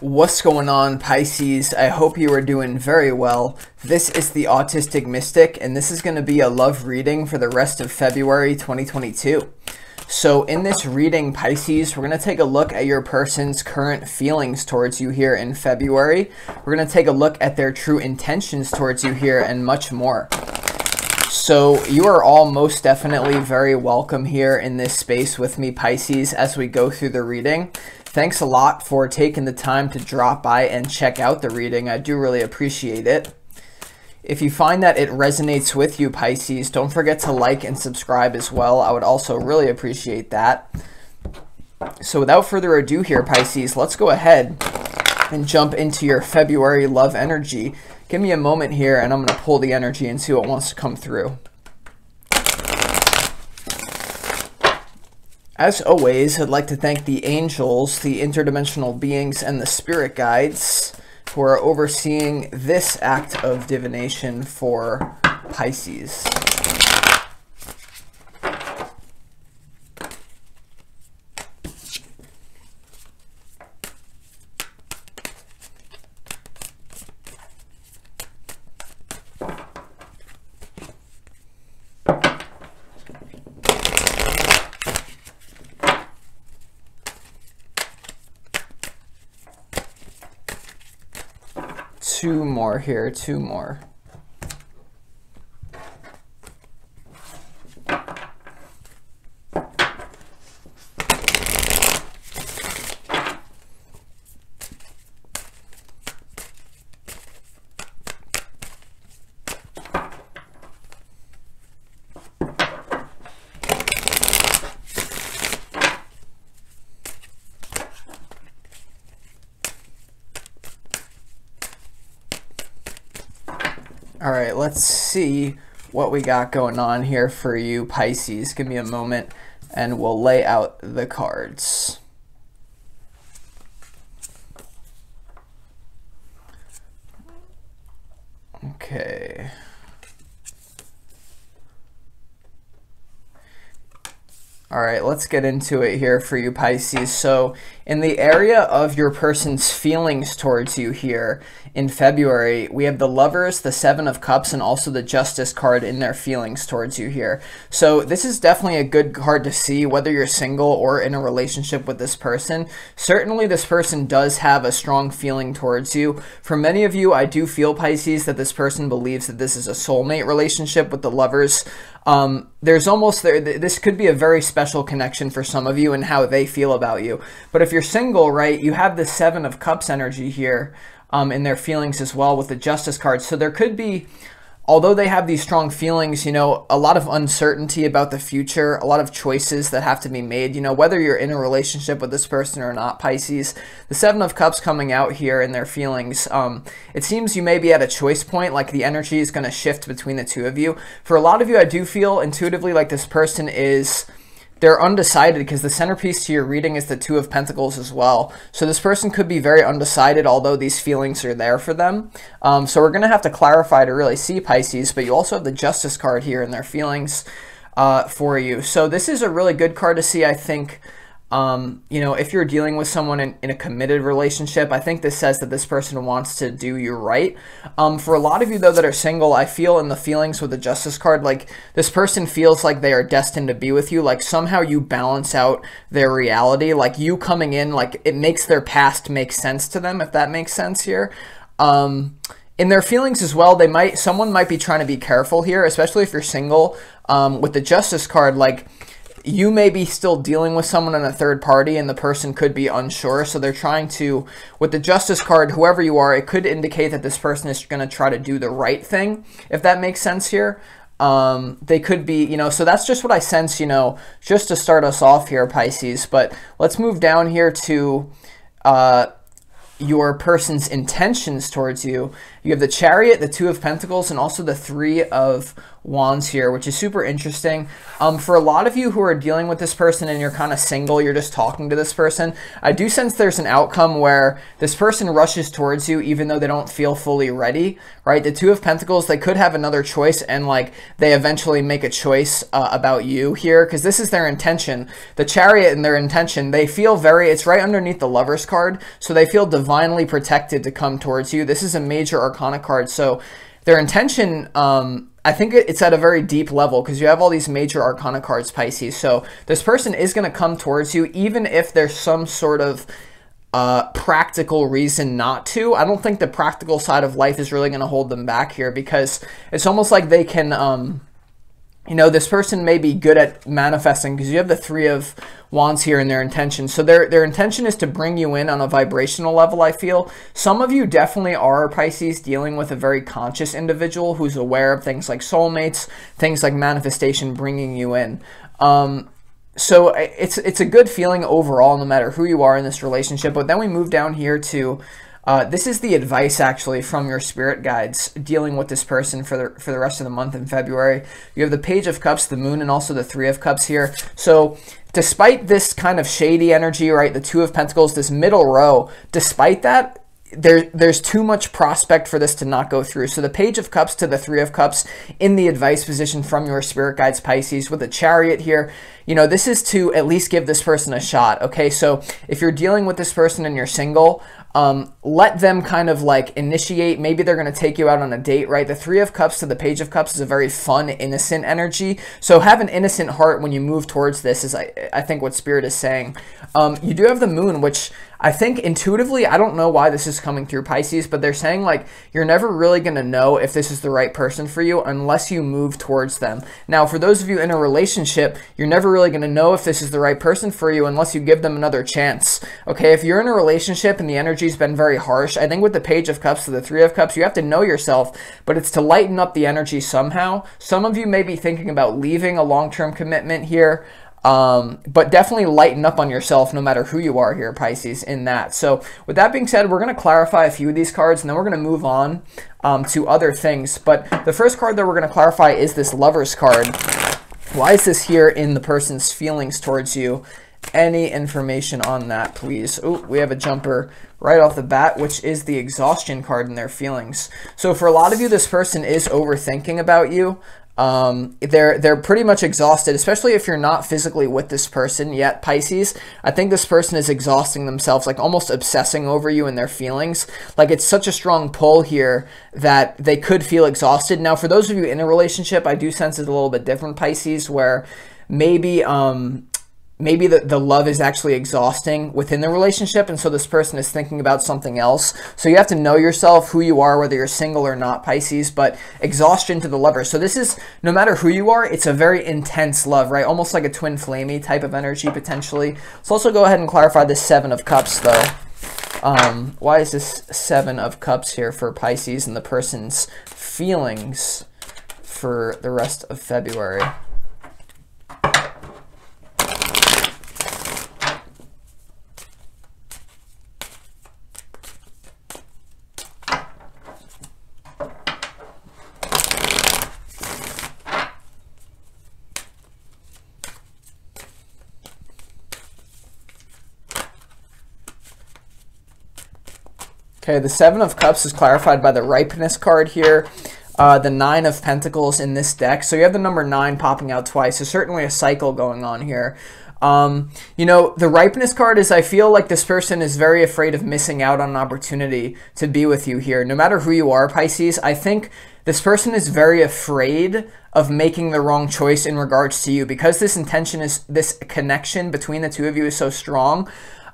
What's going on, Pisces? I hope you are doing very well. This is the Autistic Mystic, and this is going to be a love reading for the rest of February 2022. So, in this reading, Pisces, we're going to take a look at your person's current feelings towards you here in February. We're going to take a look at their true intentions towards you here and much more. So, you are all most definitely very welcome here in this space with me, Pisces, as we go through the reading. Thanks a lot for taking the time to drop by and check out the reading. I do really appreciate it. If you find that it resonates with you, Pisces, don't forget to like and subscribe as well. I would also really appreciate that. So without further ado here, Pisces, let's go ahead and jump into your February love energy. Give me a moment here and I'm going to pull the energy and see what wants to come through. As always, I'd like to thank the angels, the interdimensional beings, and the spirit guides who are overseeing this act of divination for Pisces. two more here, two more. All right, let's see what we got going on here for you Pisces. Give me a moment and we'll lay out the cards. Okay. All right, let's get into it here for you, Pisces. So, in the area of your person's feelings towards you here in February, we have the Lovers, the Seven of Cups, and also the Justice card in their feelings towards you here. So, this is definitely a good card to see whether you're single or in a relationship with this person. Certainly, this person does have a strong feeling towards you. For many of you, I do feel, Pisces, that this person believes that this is a soulmate relationship with the Lovers. Um, there's almost there. This could be a very special connection for some of you and how they feel about you. But if you're single, right, you have the Seven of Cups energy here um, in their feelings as well with the Justice card. So there could be although they have these strong feelings, you know, a lot of uncertainty about the future, a lot of choices that have to be made, you know, whether you're in a relationship with this person or not, Pisces, the Seven of Cups coming out here in their feelings, um, it seems you may be at a choice point, like the energy is going to shift between the two of you. For a lot of you, I do feel intuitively like this person is they're undecided because the centerpiece to your reading is the Two of Pentacles as well. So this person could be very undecided, although these feelings are there for them. Um, so we're going to have to clarify to really see Pisces, but you also have the Justice card here and their feelings uh, for you. So this is a really good card to see, I think, um, you know, if you're dealing with someone in, in, a committed relationship, I think this says that this person wants to do you right. Um, for a lot of you, though, that are single, I feel in the feelings with the Justice card, like this person feels like they are destined to be with you. Like somehow you balance out their reality. Like you coming in, like it makes their past make sense to them, if that makes sense here. Um, in their feelings as well, they might someone might be trying to be careful here, especially if you're single. Um, with the Justice card, like you may be still dealing with someone in a third party and the person could be unsure. So they're trying to, with the justice card, whoever you are, it could indicate that this person is going to try to do the right thing, if that makes sense here. Um, they could be, you know, so that's just what I sense, you know, just to start us off here, Pisces. But let's move down here to uh, your person's intentions towards you. You have the chariot, the two of pentacles, and also the three of Wands here, which is super interesting. Um, for a lot of you who are dealing with this person and you're kind of single, you're just talking to this person, I do sense there's an outcome where this person rushes towards you even though they don't feel fully ready, right? The Two of Pentacles, they could have another choice and like they eventually make a choice uh, about you here because this is their intention. The Chariot and their intention, they feel very, it's right underneath the Lover's card, so they feel divinely protected to come towards you. This is a major Arcana card, so their intention, um, I think it's at a very deep level because you have all these major arcana cards, Pisces. So this person is going to come towards you, even if there's some sort of uh, practical reason not to. I don't think the practical side of life is really going to hold them back here because it's almost like they can. Um, you know, this person may be good at manifesting because you have the three of wands here in their intention. So their, their intention is to bring you in on a vibrational level, I feel. Some of you definitely are, Pisces, dealing with a very conscious individual who's aware of things like soulmates, things like manifestation bringing you in. Um, so it's, it's a good feeling overall, no matter who you are in this relationship. But then we move down here to uh, this is the advice actually from your spirit guides dealing with this person for the for the rest of the month in February. You have the Page of Cups, the Moon, and also the Three of Cups here. So despite this kind of shady energy, right, the Two of Pentacles, this middle row, despite that, there, there's too much prospect for this to not go through. So the Page of Cups to the Three of Cups in the advice position from your spirit guides, Pisces, with a chariot here, you know, this is to at least give this person a shot, okay? So if you're dealing with this person and you're single, um, let them kind of like initiate. Maybe they're going to take you out on a date, right? The Three of Cups to the Page of Cups is a very fun, innocent energy. So have an innocent heart when you move towards this, is I, I think what Spirit is saying. Um, you do have the Moon, which I think intuitively, I don't know why this is coming through Pisces, but they're saying like you're never really going to know if this is the right person for you unless you move towards them. Now, for those of you in a relationship, you're never really going to know if this is the right person for you unless you give them another chance. Okay, if you're in a relationship and the energy's been very harsh, I think with the Page of Cups to the Three of Cups, you have to know yourself, but it's to lighten up the energy somehow. Some of you may be thinking about leaving a long-term commitment here. Um, but definitely lighten up on yourself no matter who you are here, Pisces, in that. So with that being said, we're going to clarify a few of these cards, and then we're going to move on um, to other things. But the first card that we're going to clarify is this Lover's card. Why is this here in the person's feelings towards you? Any information on that, please? Oh, we have a jumper right off the bat, which is the exhaustion card in their feelings. So for a lot of you, this person is overthinking about you. Um, they're they're pretty much exhausted, especially if you're not physically with this person yet, Pisces. I think this person is exhausting themselves, like almost obsessing over you and their feelings. Like it's such a strong pull here that they could feel exhausted. Now, for those of you in a relationship, I do sense it's a little bit different, Pisces, where maybe um, maybe the, the love is actually exhausting within the relationship and so this person is thinking about something else. So you have to know yourself who you are whether you're single or not pisces but exhaustion to the lover. So this is no matter who you are it's a very intense love right? Almost like a twin flamey type of energy potentially. Let's also go ahead and clarify this seven of cups though. Um, why is this seven of cups here for pisces and the person's feelings for the rest of february Okay, the Seven of Cups is clarified by the Ripeness card here. Uh, the Nine of Pentacles in this deck. So you have the number nine popping out twice. So certainly a cycle going on here. Um, you know, the ripeness card is I feel like this person is very afraid of missing out on an opportunity to be with you here. No matter who you are, Pisces, I think this person is very afraid of making the wrong choice in regards to you because this intention is this connection between the two of you is so strong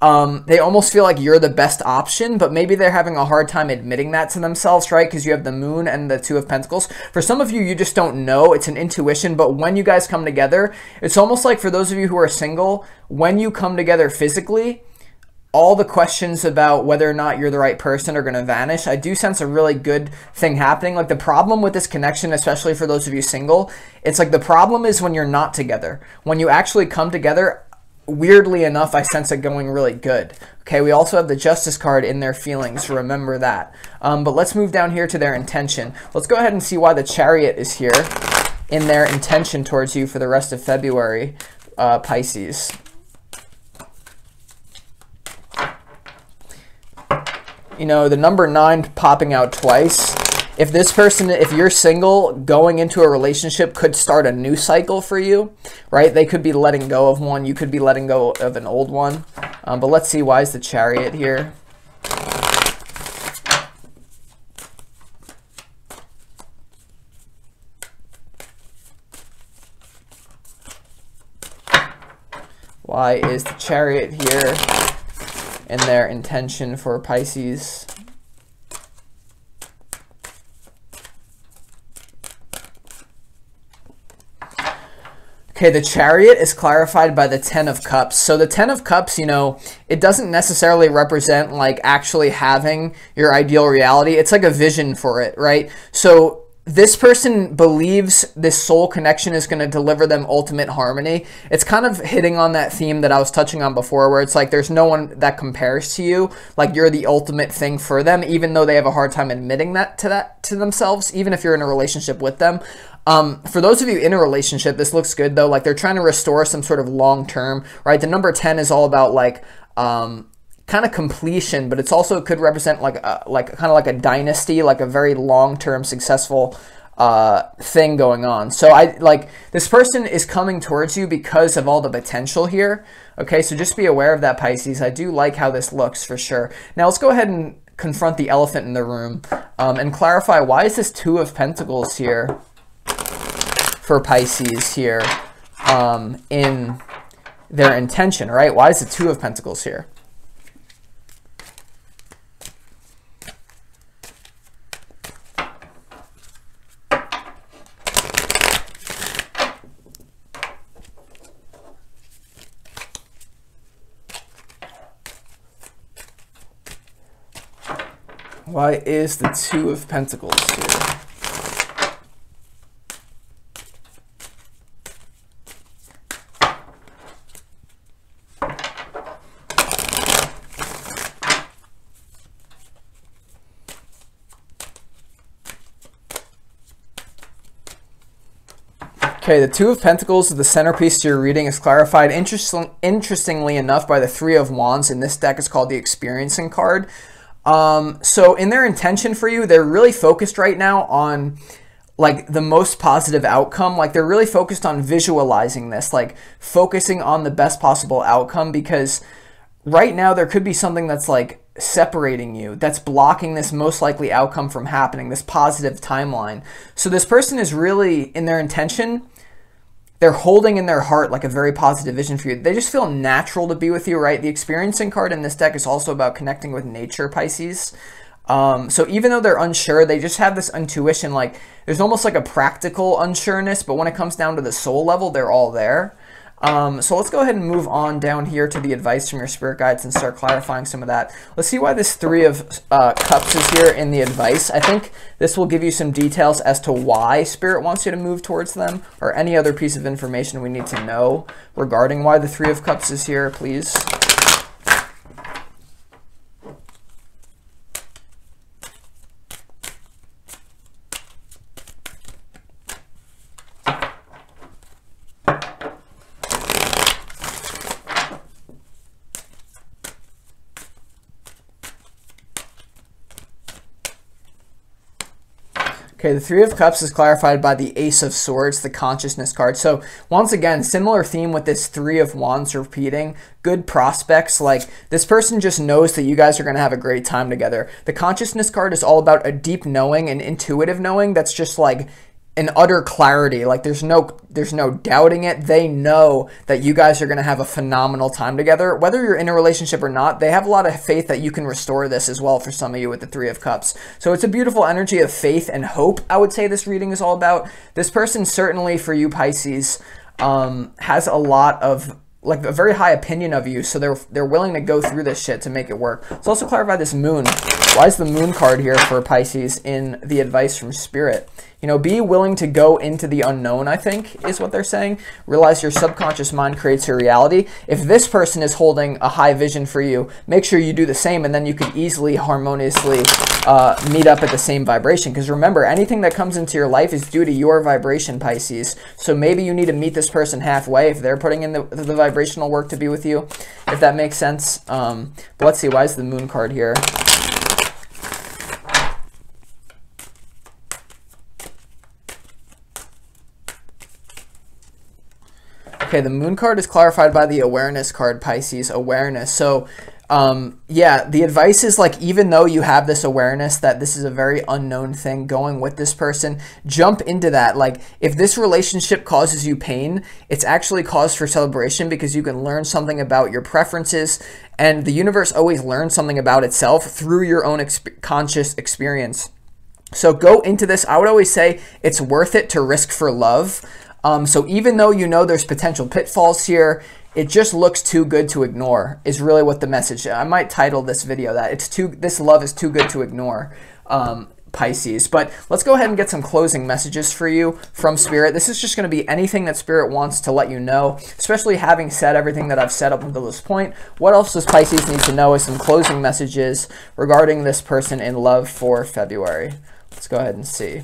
um, they almost feel like you're the best option, but maybe they're having a hard time admitting that to themselves, right? Because you have the moon and the two of pentacles. For some of you, you just don't know. It's an intuition, but when you guys come together, it's almost like for those of you who are single, when you come together physically, all the questions about whether or not you're the right person are going to vanish. I do sense a really good thing happening. Like the problem with this connection, especially for those of you single, it's like the problem is when you're not together. When you actually come together, weirdly enough, I sense it going really good. Okay, we also have the Justice card in their feelings, remember that. Um, but let's move down here to their intention. Let's go ahead and see why the Chariot is here. in their intention towards you for the rest of February, uh, Pisces. You know, the number nine popping out twice. If this person, if you're single, going into a relationship could start a new cycle for you, right? They could be letting go of one. You could be letting go of an old one. Um, but let's see, why is the chariot here? Why is the chariot here and their intention for Pisces? Okay, the chariot is clarified by the Ten of Cups. So the Ten of Cups, you know, it doesn't necessarily represent like actually having your ideal reality. It's like a vision for it, right? So this person believes this soul connection is going to deliver them ultimate harmony. It's kind of hitting on that theme that I was touching on before, where it's like there's no one that compares to you. Like you're the ultimate thing for them, even though they have a hard time admitting that to that to themselves, even if you're in a relationship with them. Um, for those of you in a relationship, this looks good though. Like they're trying to restore some sort of long term, right? The number 10 is all about like, um, kind of completion, but it's also could represent like a, like kind of like a dynasty, like a very long term successful uh, thing going on. So I like this person is coming towards you because of all the potential here. Okay, so just be aware of that, Pisces. I do like how this looks for sure. Now let's go ahead and confront the elephant in the room um, and clarify why is this Two of Pentacles here for Pisces here um, in their intention, right? Why is the Two of Pentacles here? Why is the Two of Pentacles here? Okay, the Two of Pentacles, the centerpiece to your reading, is clarified interesting, interestingly enough by the Three of Wands. In this deck, it's called the Experiencing card. Um, so in their intention for you, they're really focused right now on like the most positive outcome. Like they're really focused on visualizing this, like focusing on the best possible outcome because right now there could be something that's like separating you that's blocking this most likely outcome from happening this positive timeline so this person is really in their intention they're holding in their heart like a very positive vision for you. They just feel natural to be with you, right? The experiencing card in this deck is also about connecting with nature, Pisces. Um, so even though they're unsure, they just have this intuition, like there's almost like a practical unsureness, but when it comes down to the soul level, they're all there. Um, so let's go ahead and move on down here to the advice from your spirit guides and start clarifying some of that. Let's see why this three of uh, cups is here in the advice. I think this will give you some details as to why spirit wants you to move towards them or any other piece of information we need to know regarding why the three of cups is here, please. Okay, the Three of Cups is clarified by the Ace of Swords, the Consciousness card. So, once again, similar theme with this Three of Wands repeating. Good prospects. Like, this person just knows that you guys are going to have a great time together. The Consciousness card is all about a deep knowing and intuitive knowing that's just like an utter clarity. Like there's no there's no doubting it. They know that you guys are going to have a phenomenal time together. Whether you're in a relationship or not, they have a lot of faith that you can restore this as well for some of you with the 3 of cups. So it's a beautiful energy of faith and hope. I would say this reading is all about. This person certainly for you Pisces um, has a lot of like a very high opinion of you, so they're they're willing to go through this shit to make it work. Let's also clarify this moon. Why is the moon card here for Pisces in the advice from Spirit? You know, be willing to go into the unknown, I think, is what they're saying. Realize your subconscious mind creates your reality. If this person is holding a high vision for you, make sure you do the same, and then you can easily, harmoniously uh, meet up at the same vibration. Because remember, anything that comes into your life is due to your vibration, Pisces. So maybe you need to meet this person halfway if they're putting in the, the vibrational work to be with you, if that makes sense. Um, but let's see, why is the moon card here? Okay, the moon card is clarified by the awareness card, Pisces, awareness. So, um, yeah, the advice is like, even though you have this awareness that this is a very unknown thing going with this person, jump into that. Like, if this relationship causes you pain, it's actually cause for celebration because you can learn something about your preferences. And the universe always learns something about itself through your own exp conscious experience. So go into this. I would always say it's worth it to risk for love. Um, so even though you know there's potential pitfalls here, it just looks too good to ignore is really what the message. I might title this video that it's too. This love is too good to ignore. Um, Pisces. But let's go ahead and get some closing messages for you from Spirit. This is just going to be anything that Spirit wants to let you know, especially having said everything that I've said up until this point. What else does Pisces need to know is some closing messages regarding this person in love for February. Let's go ahead and see.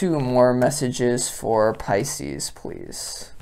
Two more messages for Pisces, please.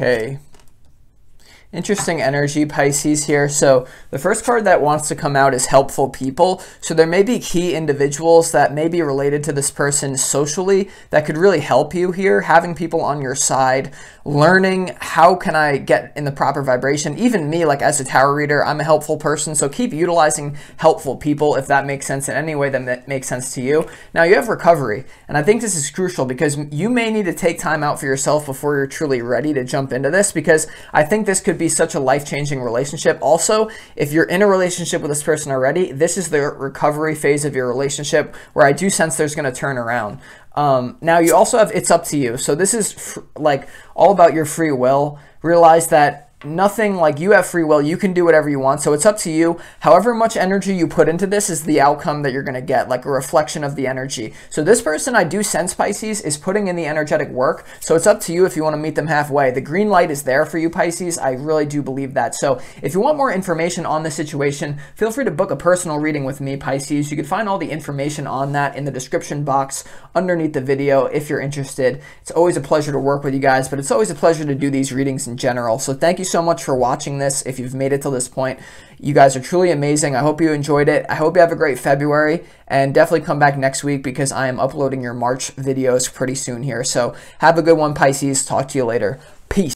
Okay. Interesting energy, Pisces here. So the first card that wants to come out is helpful people. So there may be key individuals that may be related to this person socially that could really help you here. Having people on your side, learning how can I get in the proper vibration. Even me, like as a tarot reader, I'm a helpful person. So keep utilizing helpful people if that makes sense in any way that makes sense to you. Now you have recovery. And I think this is crucial because you may need to take time out for yourself before you're truly ready to jump into this because I think this could be such a life-changing relationship. Also, if you're in a relationship with this person already, this is the recovery phase of your relationship where I do sense there's going to turn around. Um, now you also have it's up to you. So this is like all about your free will. Realize that nothing like you have free will you can do whatever you want so it's up to you. However much energy you put into this is the outcome that you're going to get like a reflection of the energy. So this person i do sense pisces is putting in the energetic work so it's up to you if you want to meet them halfway. The green light is there for you pisces. I really do believe that. So if you want more information on the situation feel free to book a personal reading with me pisces. You can find all the information on that in the description box underneath the video if you're interested. It's always a pleasure to work with you guys but it's always a pleasure to do these readings in general. So thank you so much for watching this. If you've made it till this point, you guys are truly amazing. I hope you enjoyed it. I hope you have a great February and definitely come back next week because I am uploading your March videos pretty soon here. So have a good one, Pisces. Talk to you later.